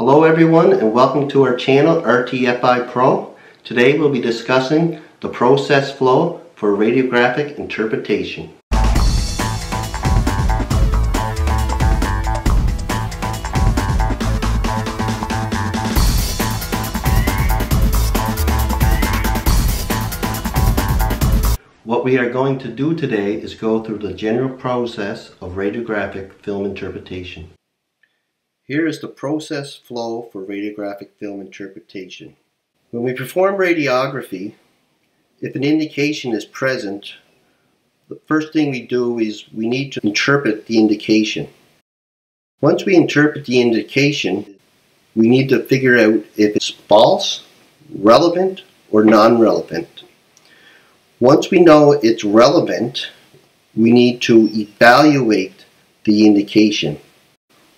Hello everyone and welcome to our channel RTFI Pro. Today we'll be discussing the process flow for radiographic interpretation. What we are going to do today is go through the general process of radiographic film interpretation. Here is the process flow for radiographic film interpretation. When we perform radiography, if an indication is present, the first thing we do is we need to interpret the indication. Once we interpret the indication, we need to figure out if it's false, relevant, or non-relevant. Once we know it's relevant, we need to evaluate the indication.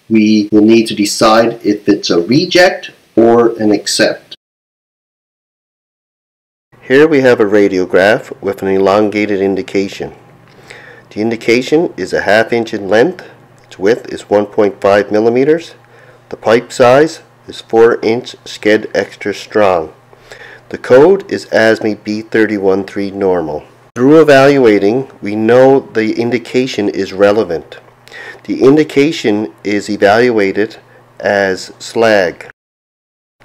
We will need to decide if it's a reject or an accept. Here we have a radiograph with an elongated indication. The indication is a half inch in length, its width is 1.5 millimeters, the pipe size is 4 inch sked extra strong. The code is ASME B313 normal. Through evaluating, we know the indication is relevant. The indication is evaluated as slag.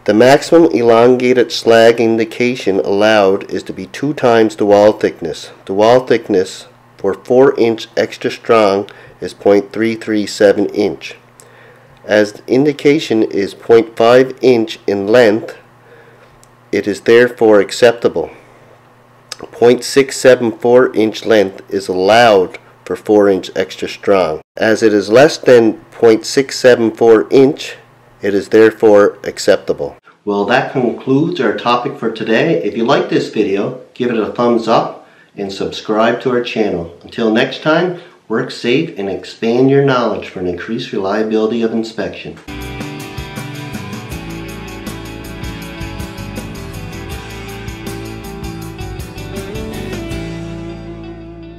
The maximum elongated slag indication allowed is to be two times the wall thickness. The wall thickness for 4 inch extra strong is 0.337 inch. As the indication is 0.5 inch in length, it is therefore acceptable. 0.674 inch length is allowed for 4 inch extra strong. As it is less than 0.674 inch, it is therefore acceptable. Well, that concludes our topic for today. If you like this video, give it a thumbs up and subscribe to our channel. Until next time, work safe and expand your knowledge for an increased reliability of inspection.